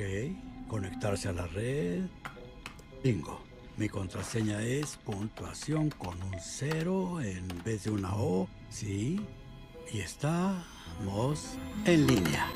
Ok, conectarse a la red. Bingo. Mi contraseña es puntuación con un cero en vez de una O. Sí. Y estamos en línea.